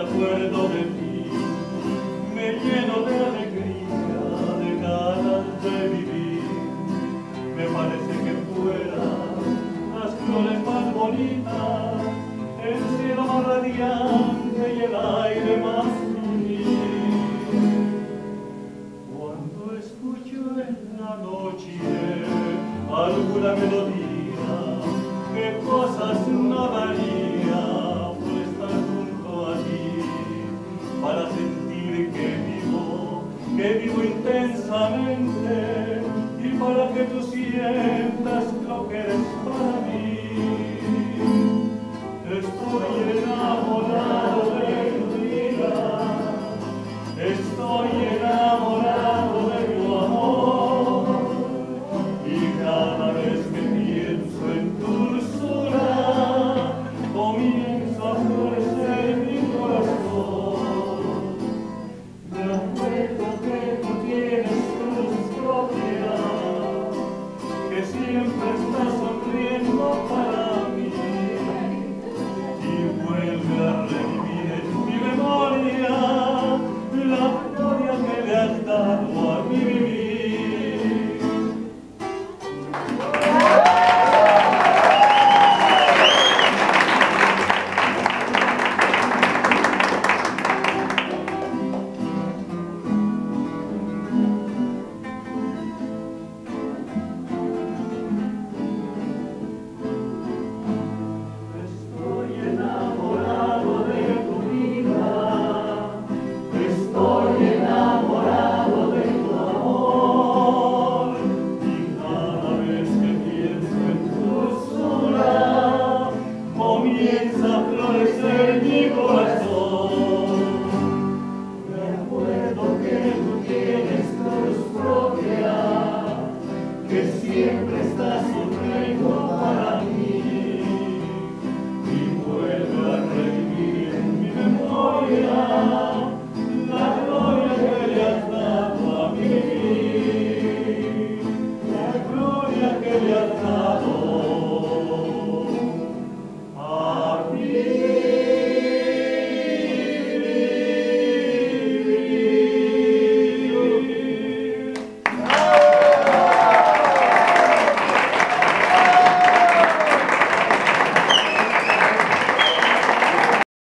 acuerdo de ti, me lleno de alegría, de ganas de vivir. Me parece que fuera las flores más bonitas, el cielo más radiante y el aire más feliz. Cuando escucho en la noche alguna melodía, qué cosas no daría vivo intensamente y para que tú sientas lo que eres para mí. Comienza a florecer mi corazón.